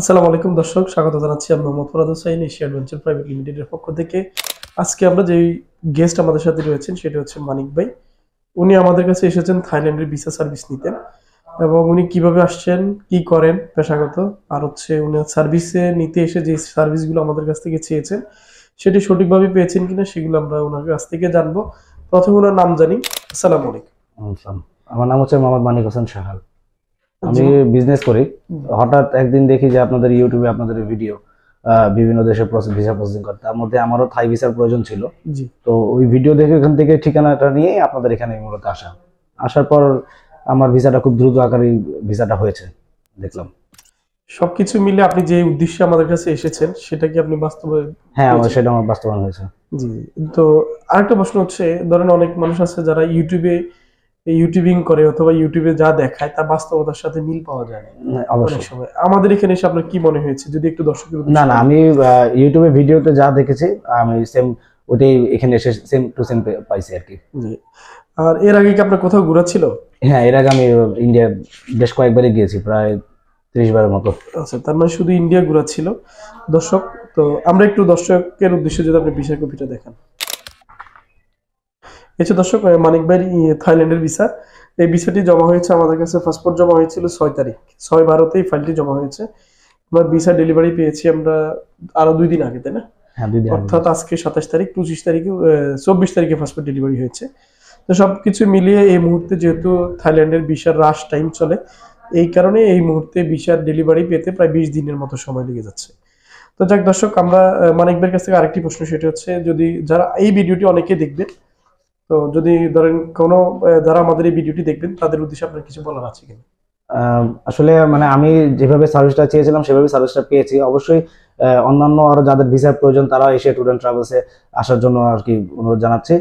আসসালামু আলাইকুম দর্শক, স্বাগত জানাচ্ছি আমি Mohammad Farad Hossain Asia Adventure Private লিমিটেডের পক্ষ থেকে। আজকে আমরা যে গেস্ট আমাদের সাথে রয়েছেন, সেটা হচ্ছে মানিক ভাই। উনি আমাদের কাছে এসেছেন থাইল্যান্ডের ভিসা সার্ভিস নিতে এবং উনি কীভাবে আসছেন, কি করেন পেশাগত, আর হচ্ছে উনি সার্ভিসে নিতে এসে যে সার্ভিসগুলো আমাদের কাছ থেকে চেয়েছেন, সেটি সঠিকভাবে পেয়েছেন কিনা সেগুলো আমরা ওনার কাছ থেকে জানব। প্রথমে ওনার নাম জানি। আসসালামু আলাইকুম। আমার নাম হচ্ছে মোহাম্মদ মানিক হোসেন সাহাল আমি বিজনেস করি। হঠাৎ একদিন দেখি যে আপনাদের ইউটিউবে আপনাদের ভিডিও বিভিন্ন দেশে ভিসা প্রসেসিং করে তার মধ্যে আমারও থাই ভিসার প্রয়োজন ছিল। তো ওই ভিডিও দেখে এখান থেকে ঠিকানাটা নিয়ে আপনাদের এখানে মূলত আসা। আসার পর আমার ভিসাটা খুব দ্রুত আকারে ভিসাটা হয়েছে দেখলাম। সবকিছু মিলে আপনি যে উদ্দেশ্যে আমাদের কাছে এসেছেন সেটা কি আপনি বাস্তবে হ্যাঁ আমার সেটা আমার বাস্তবায়ন হয়েছে। জি তো আরেকটা প্রশ্ন হচ্ছে ধরেন অনেক মানুষ আছে যারা ইউটিউবে ইউটিউবিং করে অথবা ইউটিউবে যা দেখায় তা বাস্তবতার সাথে মিল পাওয়া যায় না। অনেক সময়। আমাদের এখানে এসে আপনার কি মনে হয়েছে? যদি একটু দর্শকের না না আমি ইউটিউবে ভিডিওতে যা দেখেছি আমি সেম ওটাই এখানে এসে সেম টু সেম পাইছি আর কি। আর এর আগে কি আপনার কোথাও ঘোরা ছিল? হ্যাঁ এর আগে আমি ইন্ডিয়া বেশ কয়েকবারই গিয়েছি প্রায় ত্রিশ বারের মতো। আচ্ছা তার মানে শুধু ইন্ডিয়া ঘোরা ছিল। দর্শক তো আমরা একটু দর্শকের উদ্দেশ্যে যদি আপনি বিষয় কপিটা দেখান। এসে দর্শক মানিক ভাই থাইল্যান্ডের ভিসা এই ভিসাটি জমা হয়েছে আমাদের কাছে পাসপোর্ট জমা হয়েছিল ছয় তারিখ। ছয় বারোতেই ফাইলটি জমা হয়েছে। আমরা ভিসা ডেলিভারি পেয়েছি আমরা আরও দুই দিন আগে তাই না? হ্যাঁ। অর্থাৎ আজকে সাতাশ তারিখ পঁচিশ তারিখে চব্বিশ তারিখে পাসপোর্ট ডেলিভারি হয়েছে। তো সবকিছু মিলিয়ে এই মুহূর্তে যেহেতু থাইল্যান্ডের ভিসার রাশ টাইম চলে এই কারণে এই মুহূর্তে ভিসার ডেলিভারি পেতে প্রায় বিশ দিনের মতো সময় লেগে যাচ্ছে। তো যাক দর্শক আমরা মানিকবের কাছ থেকে আরেকটি প্রশ্ন সেটা হচ্ছে যদি যারা এই ভিডিওটি অনেকে দেখবেন তো যদি ধরেন কোনো যারা আমাদের এই ভিডিওটি দেখবেন তাদের উদ্দেশ্যে আপনার কিছু বলার আছে কিনা? আসলে মানে আমি যেভাবে সার্ভিসটা চেয়েছিলাম সেভাবে সার্ভিসটা পেয়েছি। অবশ্যই অন্যান্য আরও যাদের ভিসার প্রয়োজন তারা এসে ট্যুর অ্যান্ড ট্রাভেলসে আসার জন্য আর কি অনুরোধ জানাচ্ছি।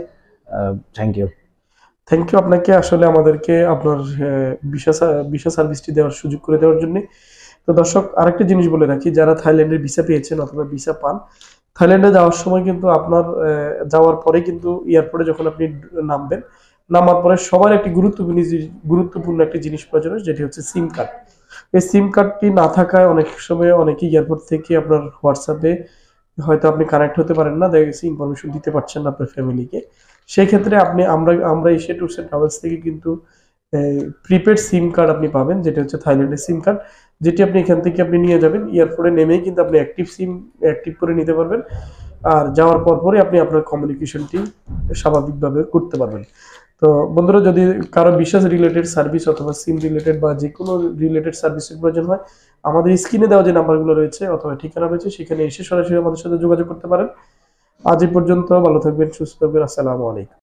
থ্যাংক ইউ থ্যাংক ইউ আপনাকে আসলে আমাদেরকে আপনার বিশা বিশা সার্ভিসটি দেওয়ার সুযোগ করে দেওয়ার জন্য। তো দর্শক আরেকটা জিনিস বলে রাখি যারা থাইল্যান্ডের ভিসা পেয়েছেন অথবা ভিসা পান থাইল্যান্ডে যাওয়ার সময় কিন্তু আপনার যাওয়ার পরে কিন্তু এয়ারপোর্টে যখন আপনি নামবেন, নামার পরে সবার একটি গুরুত্বপূর্ণ গুরুত্বপূর্ণ একটি জিনিস প্রয়োজন যেটি হচ্ছে সিম কার্ড। এই সিম কার্ডটি না থাকায় অনেক সময় অনেকেই এয়ারপোর্ট থেকে আপনার হোয়াটসঅ্যাপে হয়তো আপনি কানেক্ট হতে পারেন না, দেখা গেছে ইনফরমেশন দিতে পারছেন না আপনার ফ্যামিলিকে সেই ক্ষেত্রে আপনি, আমরা আমরা এশিয়া ট্যুরস অ্যান্ড ট্রাভেলস থেকে কিন্তু প্রিপেড সিম কার্ড আপনি পাবেন, যেটা হচ্ছে থাইল্যান্ডের সিম কার্ড যেটি আপনি এখান থেকে আপনি নিয়ে যাবেন। এয়ারপোর্টে নেমেই কিন্তু আপনি অ্যাক্টিভ সিম অ্যাক্টিভ করে নিতে পারবেন। আর যাওয়ার পর পরে আপনি আপনার কমিউনিকেশনটি স্বাভাবিকভাবে করতে পারবেন। তো বন্ধুরা, যদি কারও বিশ্বাস রিলেটেড সার্ভিস অথবা সিম রিলেটেড বা যে কোনো রিলেটেড সার্ভিসের প্রয়োজন হয়, আমাদের স্ক্রিনে দেওয়া যে নাম্বারগুলো রয়েছে অথবা ঠিকানা রয়েছে, সেখানে এসে সরাসরি আমাদের সাথে যোগাযোগ করতে পারেন। আজ এই পর্যন্ত ভালো থাকবেন, সুস্থ থাকবেন, আসসালামু আলাইকুম।